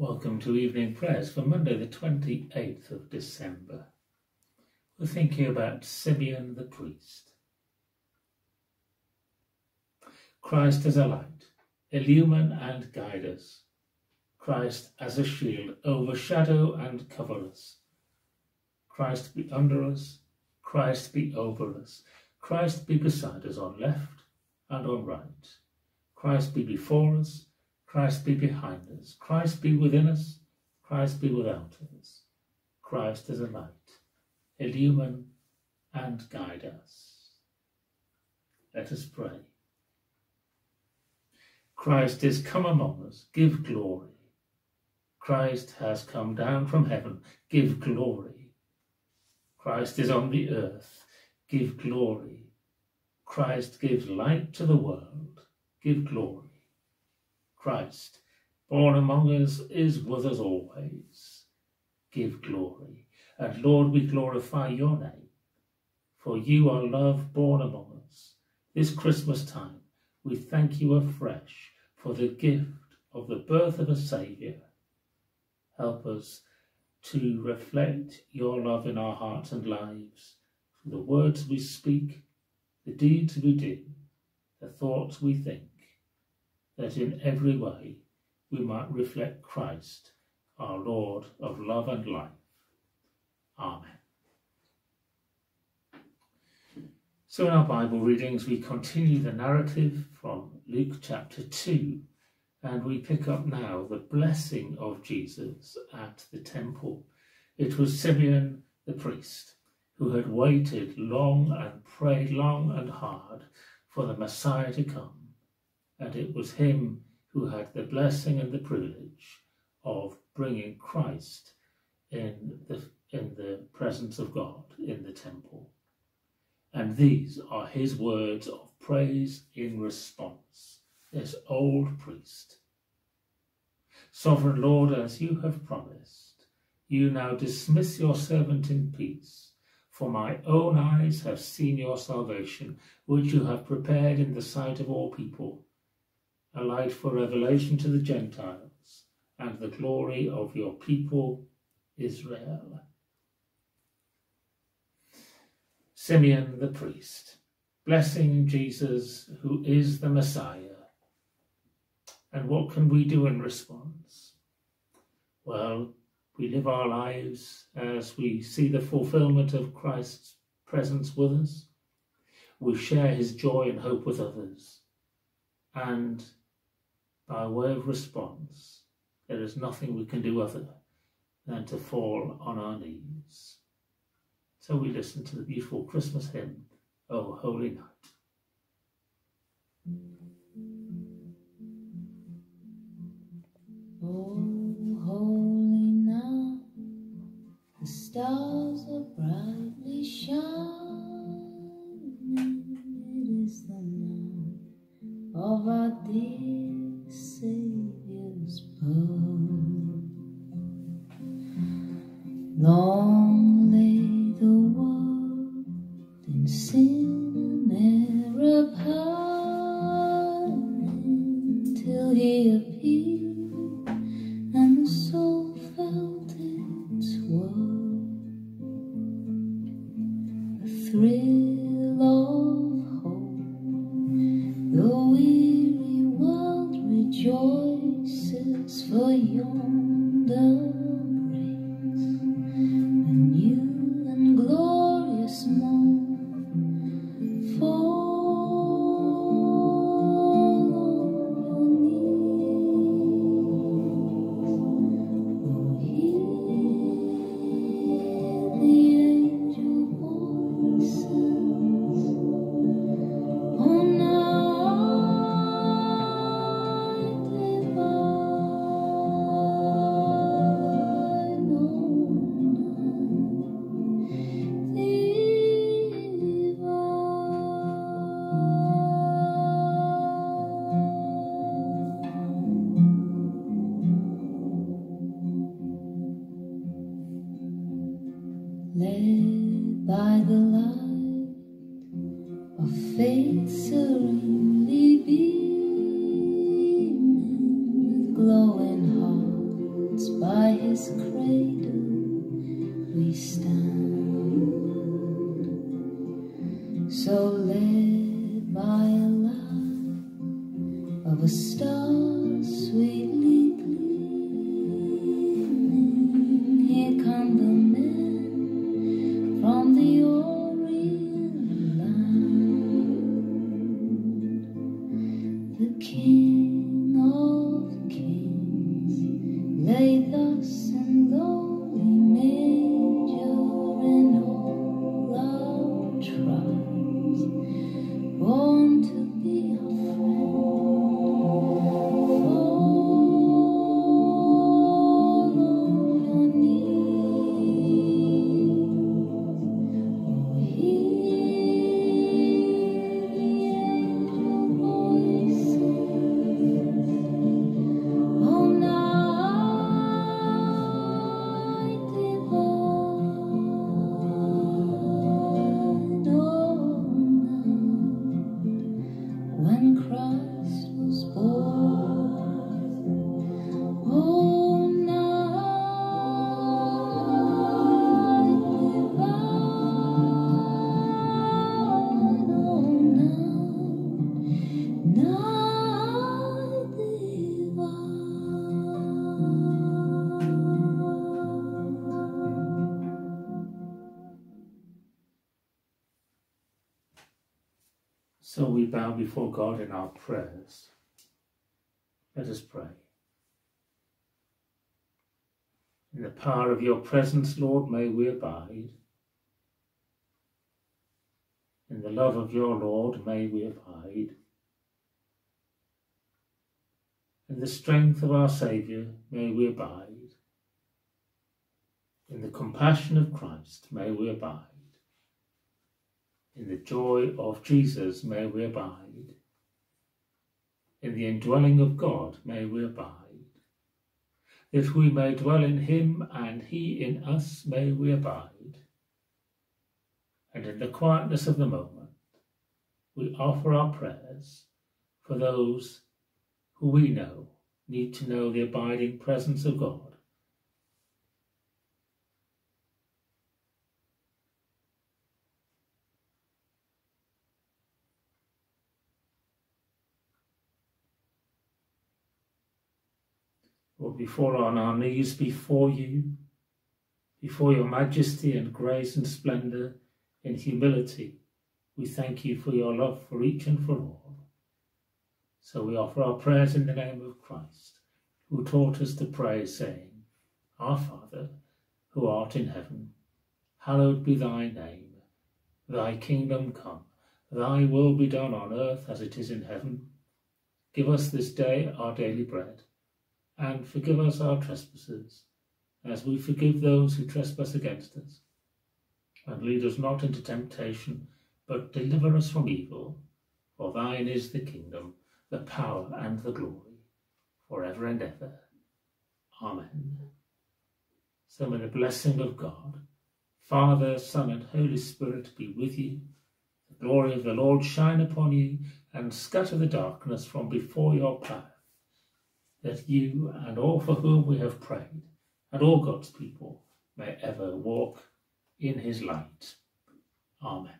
Welcome to evening prayers for Monday, the 28th of December. We're thinking about Simeon the priest. Christ as a light, illumine and guide us. Christ as a shield, overshadow and cover us. Christ be under us, Christ be over us, Christ be beside us on left and on right. Christ be before us, Christ be behind us, Christ be within us, Christ be without us. Christ as a light, illumine and guide us. Let us pray. Christ is come among us, give glory. Christ has come down from heaven, give glory. Christ is on the earth, give glory. Christ gives light to the world, give glory. Christ, born among us, is with us always. Give glory. And Lord, we glorify your name, for you are love born among us. This Christmas time, we thank you afresh for the gift of the birth of a Saviour. Help us to reflect your love in our hearts and lives through the words we speak, the deeds we do, the thoughts we think that in every way we might reflect Christ, our Lord of love and life. Amen. So in our Bible readings, we continue the narrative from Luke chapter 2, and we pick up now the blessing of Jesus at the temple. It was Simeon the priest who had waited long and prayed long and hard for the Messiah to come and it was him who had the blessing and the privilege of bringing Christ in the, in the presence of God in the temple. And these are his words of praise in response, this old priest. Sovereign Lord, as you have promised, you now dismiss your servant in peace, for my own eyes have seen your salvation, which you have prepared in the sight of all people a light for revelation to the Gentiles, and the glory of your people Israel. Simeon the priest, blessing Jesus, who is the Messiah. And what can we do in response? Well, we live our lives as we see the fulfillment of Christ's presence with us. We share his joy and hope with others. And by way of response, there is nothing we can do other than to fall on our knees. So we listen to the beautiful Christmas hymn, O Holy Night. Oh, holy night, the stars are brightly shining. Led by the light of faith serenely beaming with glowing heart this cradle we stand. So led by a light of a star sweetly They So we bow before God in our prayers. Let us pray. In the power of your presence, Lord, may we abide. In the love of your Lord, may we abide. In the strength of our Saviour, may we abide. In the compassion of Christ, may we abide. In the joy of Jesus, may we abide. In the indwelling of God, may we abide. That we may dwell in him and he in us, may we abide. And in the quietness of the moment, we offer our prayers for those who we know need to know the abiding presence of God. Lord, before on our knees before you, before your majesty and grace and splendour in humility, we thank you for your love for each and for all. So we offer our prayers in the name of Christ, who taught us to pray, saying, Our Father, who art in heaven, hallowed be thy name. Thy kingdom come, thy will be done on earth as it is in heaven. Give us this day our daily bread, and forgive us our trespasses, as we forgive those who trespass against us. And lead us not into temptation, but deliver us from evil. For thine is the kingdom, the power, and the glory, for ever and ever. Amen. So may the blessing of God, Father, Son, and Holy Spirit be with you. The glory of the Lord shine upon you, and scatter the darkness from before your path, that you and all for whom we have prayed, and all God's people, may ever walk in his light. Amen.